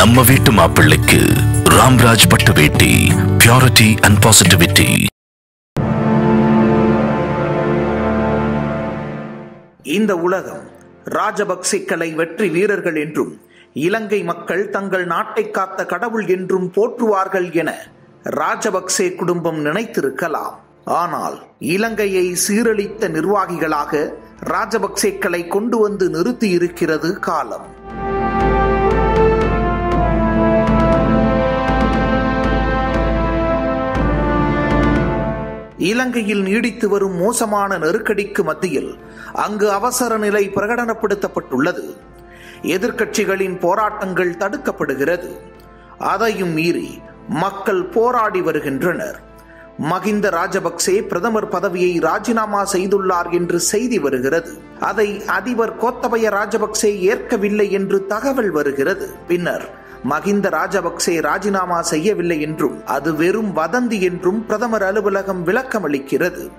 நம்ம வீட்டு மாப்பிள்ளைக்கு ராம்ராஜ் பட்டு வேட்டி பியூரிட்டி அண்ட் பாசிட்டிவிட்டி இந்த உலகம் ராஜபக்சேக்களை வெற்றி வீரர்கள் என்றும் இலங்கை மக்கள் தங்கள் நாட்டை காத்த கடவுள் என்றும் போற்றுவார்கள் என ராஜபக்சே குடும்பம் நினைத்திருக்கலாம். ஆனால் இலங்கையை சீரழித்த நிர்வாகிகளாக ராஜபக்சேக்களை கொண்டு வந்து நிறுத்தி இருக்கிறது காலம். இலங்கையில் நீடித்து வரும் மோசமான நெருக்கடிக்கு மத்தியில் அங்கு அவசர நிலை பிரகடனப்படுத்தப்பட்டுள்ளது. எதிர்க்கட்சிகளின் போராட்டங்கள் தடுக்கப்படுகிறது. அதையும் மீறி மக்கள் போராடி வருகின்றனர். மகிந்த ராஜபக்சே பிரதமர் பதவியை ராஜினாமா செய்துள்ளார் என்று செய்தி வருகிறது. அதை அதிபர் கோத்தபய ராஜபக்சே ஏற்கவில்லை என்று தகவல் வருகிறது. பின்னர் மகிந்த ராஜபக்சே ராஜினாமா செய்யவில்லை என்றும் அது வெறும் வதந்தி என்றும் பிரதமர் அலுவலகம் விளக்கமளிக்கிறது.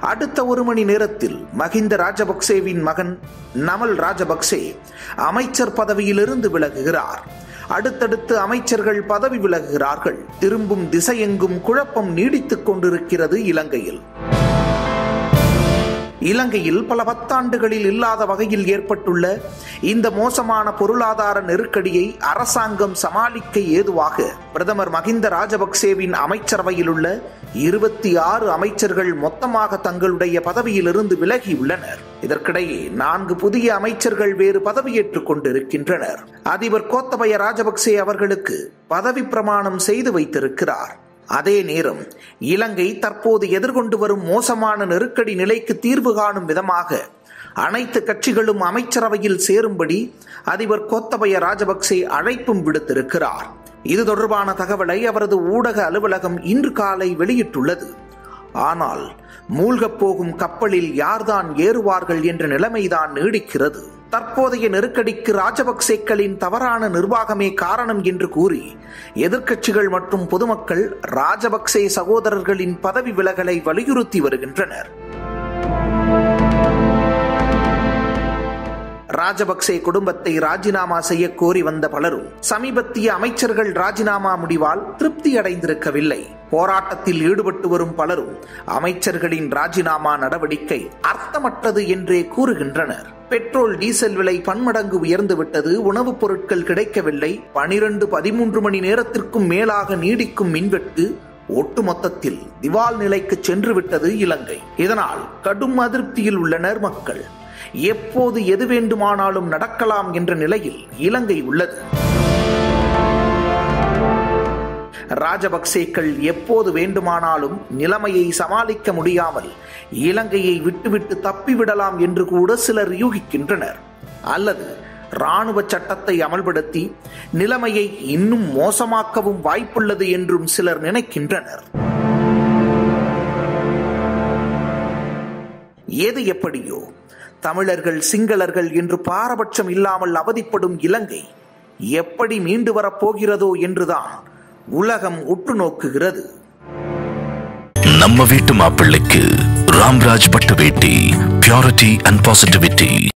அடுத்த ஒரு மணி நேரத்தில் மகிந்த ராஜபக்சேவின் மகன் நமல் ராஜபக்சே அமைச்சர் பதவியிலிருந்து விலகுகிறார். அடுத்தடுத்து அமைச்சர்கள் பதவி விலகுகிறார்கள். திரும்பும் திசையெங்கும் குழப்பம் நீடித்துக் கொண்டிருக்கிறது இலங்கையில். இலங்கையில் பல பத்தாண்டுகளில் இல்லாத வகையில் ஏற்பட்டுள்ள இந்த மோசமான பொருளாதார நெருக்கடியை அரசாங்கம் சமாளிக்க ஏதுவாக பிரதமர் மகிந்த ராஜபக்சேவின் அமைச்சரவையில் உள்ள இருபத்தி ஆறு அமைச்சர்கள் மொத்தமாக தங்களுடைய பதவியிலிருந்து விலகியுள்ளனர். இதற்கிடையே நான்கு புதிய அமைச்சர்கள் வேறு பதவியேற்றுக் கொண்டிருக்கின்றனர். அதிபர் கோத்தபய ராஜபக்சே அவர்களுக்கு பதவி பிரமாணம் செய்து வைத்திருக்கிறார். அதே நேரம் இலங்கை தற்போது எதிர்கொண்டு வரும் மோசமான நெருக்கடி நிலைக்கு தீர்வு காணும் விதமாக அனைத்து கட்சிகளும் அமைச்சரவையில் சேரும்படி அதிபர் கோத்தபய ராஜபக்சே அழைப்பும் விடுத்திருக்கிறார். இது தொடர்பான தகவலை அவரது ஊடக அலுவலகம் இன்று காலை வெளியிட்டுள்ளது. ஆனால் மூழ்கப் போகும் கப்பலில் யார்தான் ஏறுவார்கள் என்ற நிலைமைதான் நீடிக்கிறது. தற்போதைய நெருக்கடிக்கு ராஜபக்சேக்களின் தவறான நிர்வாகமே காரணம் என்று கூறி எதிர்க்கட்சிகள் மற்றும் பொதுமக்கள் ராஜபக்சே சகோதரர்களின் பதவி விலகலை வலியுறுத்தி வருகின்றனர். ராஜபக்சே குடும்பத்தை ராஜினாமா செய்ய கோரி வந்த பலரும் சமீபத்திய அமைச்சர்கள் ராஜினாமா முடிவால் திருப்தி அடைந்திருக்கவில்லை. போராட்டத்தில் ஈடுபட்டு வரும் பலரும் அமைச்சர்களின் ராஜினாமா நடவடிக்கை அர்த்தமற்றது என்றே கூறுகின்றனர். பெட்ரோல் டீசல் விலை பன்மடங்கு உயர்ந்துவிட்டது உணவுப் பொருட்கள் கிடைக்கவில்லை. பனிரெண்டு பதிமூன்று மணி நேரத்திற்கும் மேலாக நீடிக்கும் மின்வெட்டு ஒட்டுமொத்தத்தில் திவால் நிலைக்கு சென்று விட்டது இலங்கை. இதனால் கடும் அதிருப்தியில் உள்ளனர் மக்கள். எப்போது எது வேண்டுமானாலும் நடக்கலாம் என்ற நிலையில் இலங்கை உள்ளது. ராஜபக்சேக்கள் எப்போது வேண்டுமானாலும் நிலைமையை சமாளிக்க முடியாமல் இலங்கையை விட்டுவிட்டு தப்பிவிடலாம் என்று கூட சிலர் யூகிக்கின்றனர். அல்லது இராணுவ சட்டத்தை அமல்படுத்தி நிலைமையை இன்னும் மோசமாக்கவும் வாய்ப்புள்ளது என்றும் சிலர் நினைக்கின்றனர். எது எப்படியோ தமிழர்கள் சிங்களர்கள் என்று பாரபட்சம் இல்லாமல் அவதிப்படும் இலங்கை எப்படி மீண்டு வரப்போகிறதோ என்றுதான் உலகம் உற்று நோக்குகிறது. நம்ம வீட்டு மாப்பிள்ளைக்கு ராம்ராஜ் பட்டு வேட்டி பியூரிட்டி அண்ட் பாசிட்டிவிட்டி